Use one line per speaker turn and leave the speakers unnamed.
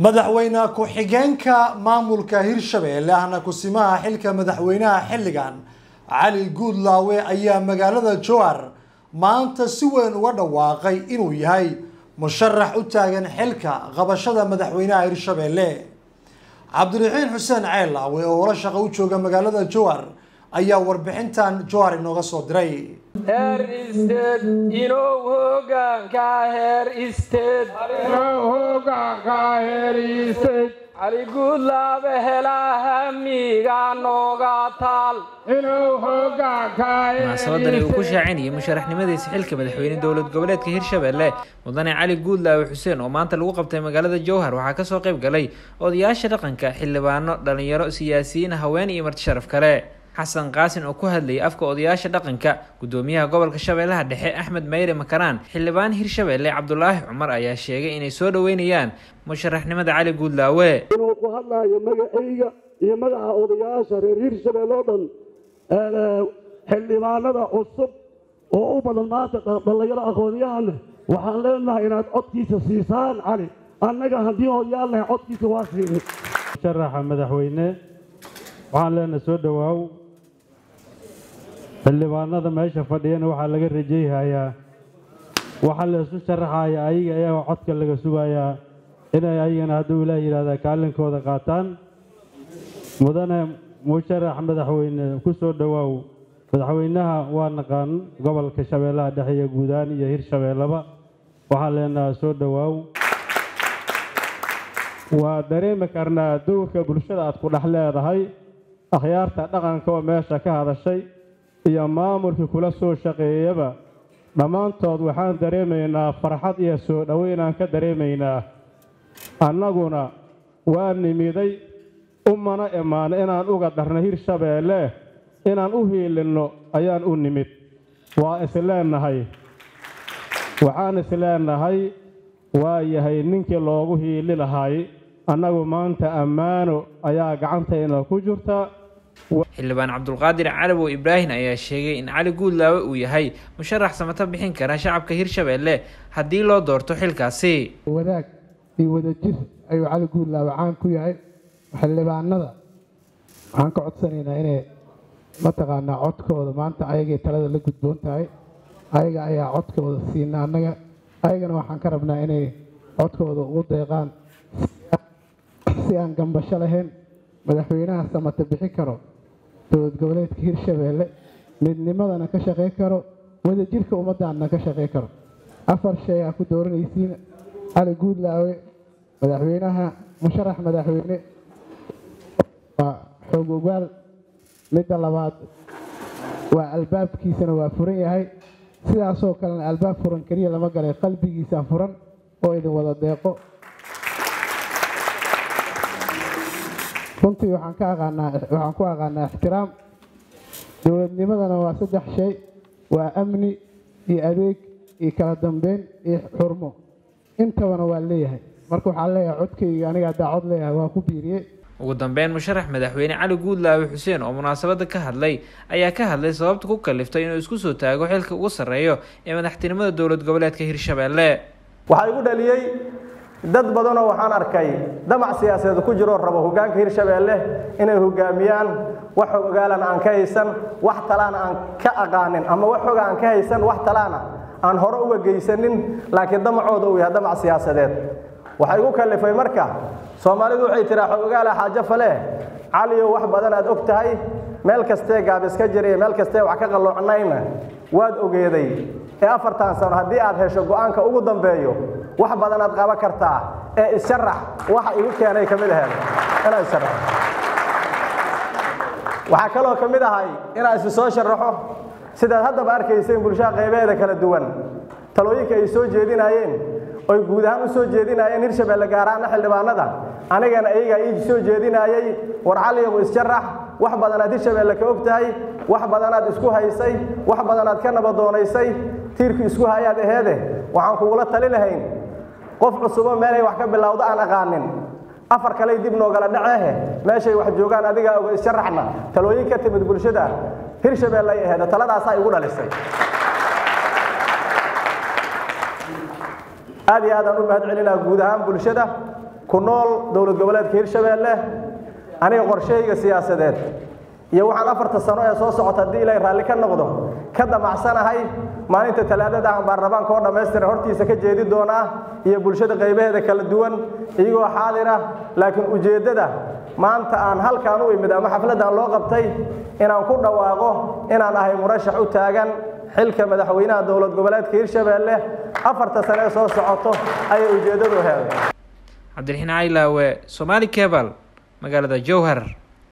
madaxweyne ku-xigeenka maamulka hirshabeelle ahna kusimaha xilka madaxweynaha xilligan cali guudlaawe ayaa magaalada jowhar maanta si weyn uga dhawaaqay inuu yahay musharax u taagan xilka qabashada madaxweynaha hirshabeelle cabdiraxiin xuseen ceelaawe oo hore shaqo u jooga magaalada jowhar ayaa warbixintan jowhar inooga soo diray
heer isteed inuu hogaanka heer isteed cali guudlaabe helaa hamiga nooga taal
munaasabadan uu ku shaacinayay musharaxnimadiisa xilka madaxweyne dowlad goboleedka hirshabeelle mudane cali guudlaawe xuseen oo maanta lagu qabtay magaalada jowhar waxaa ka soo qayb galay odayaasha dhaqanka xildhibaano dhalinyaro siyaasiyiin haween iyo marti sharaf kale xasan qaasin oo ku hadlayay afka odayaasha dhaqanka gudoomiyaha gobolka shabeellaha dhexe axmed mayre makaraan xildhibaan hirshabeelle cabdulaahi cumar ayaa sheegay inay soo dhaweynayaan musharaxnimada cali guudlaawe.
Inuu ku hadlaayo magacayga iyo magaca odayaasha reer hirshabelle oo dhan xildhibaanada cusub oo u badan maanta dhallinyaro aqoonyahanne waxaan leenahay inaad codkiisa siisaan cali. Annaga haddii odayaal lahay codkiisa waa siinay
musharaxa madaxweyne waxaan leenahay soo dhowaaw xildhibaanada meesha fadhiyana waxaa laga rajayhayaa waxaa la isu sharaxaya ayaga ayaa codka laga sugayaa inay ayagana hadduu ilaah yidhahdaa kaalinkooda qaataan. Mudane musharax madaxweyne ku soo dhowaaw madaxweynaha waa naqaan gobolka shabeellaha dhexe iyo guudaan iyo hirshabeelleba waxaan leenahay soo dhowaaw waa dareemi karnaa dowrka bulshada aad ku dhex leedahay akhyaarta dhaqanka oo meesha ka hadashay iyo maamulkii kula soo shaqeeyaba. Dhammaantood waxaan dareemaynaa farxad iyo soo dhoweynaan ka dareemaynaa. Annaguna waa nimiday umana imaano inaan uga dharno hirshabeelle inaan u hiilinno ayaan u nimid. Waa isleennahay waxaan isleennahay waa yahay ninkii loogu hiili lahay. Annagu maanta ammaano ayaa gacantayna ku jirta
xildhibaan cabdulqaadir calabow ibraahim ayaa sheegay in cali guudlaawe uu yahay musharax samato bixin kara shacabka hirshabeelle haddii loo doorto xilkaasi.
Wadaag iyo wadajir ayuu cali guudlaawe caan ku yahay. Xildhibaanada waxaan ka codsanaynaa inay mataqaanaa codkooda maanta ayagay talada la gudboon tahay. Ayaga ayaa codkooda siina annaga. Ayagana waxaan ka rabnaa inay codkooda ugu deeqaan si aan gambasho lahayn madaxweynaha samata bixi karo? Dowlad goboleedka hirshabeelle midnimadana ka shaqey karo wadajirka ummaddaanna ka shaqey karo. Afar shay aa ku dooranaysiin. Cali guudlaawe madaxweynaha musharax madaxweyne. Waa xoog ogaal. Midda labaad waa albaabkiisana waa furan yahay. Sidaasoo kalena albaab furan keliya lama galay. Qalbigiisa furan oo idin wada deeqo runtii waxaan ka aqaanaa waxaan ku aqaanaa ixtiraam. Dowladnimadana waa saddex shay waa amni iyo adeeg iyo kala dambeyn iyo xurmo. Intabana waa leeyahay. Marka waxaan leeyahay codkayga aniga haddaa cod leeyahay waa ku biiriyey.
Ugu dambeyn musharax madaxweyne cali guudlaawe xuseen oo munaasabada ka hadlay ayaa ka hadlay sababta ku kaliftay inuu isku soo taago xilka ugu sarreeyo ee madaxtinimada dowlad goboleedka hirshabeelle
waxaa igu dhaliyey dad badanoo waxaan arkay damac siyaasadeed ku jiroo rabo hogaanka hirshabeelle inay hogaamiyaan wax ogaalan aan ka haysan wax talaana aan ka aqaanin ama wax xoga aan ka haysan wax talaana aan hore uga geysanin laakiin damacooda uu yahay damac siyaasadeed. Waxaa igu kalifay marka soomaalidu waxay tiraa xog ogaala xaajo fale. Caliyo wax badan aad og tahay meel kastee gaabis ka jira iyo meel kastee wax ka qalloocnayna. Waad ogeeday ee afartan sano haddii aad hesho go'aanka ugu dambeeyo wax badanaad qaban kartaa ee isharax waxa igu keenay ka mid aheed inaan isharax waxaa kaloo ka mid ahay inaan isi soo sharaxo sidaad haddaba arkayseen bulshada qaybeeda kala duwan talooyinka ay soo jeedinaayeen oy guud ahaan u soo jeedinaayeen hirshabeelle gaar ahaana xildhibaanada anigana iyagaa ii soo jeedinaayey war caliyagu isjarax wax badanaad hirshabeelle ka og tahay wax badanaad isku haysay wax badanaad ka nabadoonaysay tiirku isku hayaad aheede waxaan kugula tali lahayn qof cusubo meelay wax ka bilowdo aan aqaanin. Afar kaley dib noogala dhaceehe meeshay wax joogaan adigaa oga isjaraxna talooyin ka timid bulshada hirshabeelle ay aheede taladaasaa igu dhalisay. Aad iyo aadaan u mahad celinaa guud ahaan bulshada ku nool dowlad goboleedka hirshabeelle aniga qorshahayga siyaasadeed iyo waxaan afarta sano ee soo socota haddii ilaahay raalli ka noqdo ka damacsanahay maalinta talaadada aan baarlamaanka oo dhammaystiran hortiisa ka jeedi doonaa iyo bulshada qaybaheeda kala duwan iyagoo xaadira. Laakiin ujeeddada maanta aan halkaan u imid ama xafladdan loo qabtay inaan ku dhawaaqo inaan ahay murashax u taagan xilka madaxweynaha dowlad goboleedka hirshabeelle afarta sane ee soo socoto ayay ujeeddadu heeday
cabdiraxiin caylaawe somaali cebal magaalada jowhar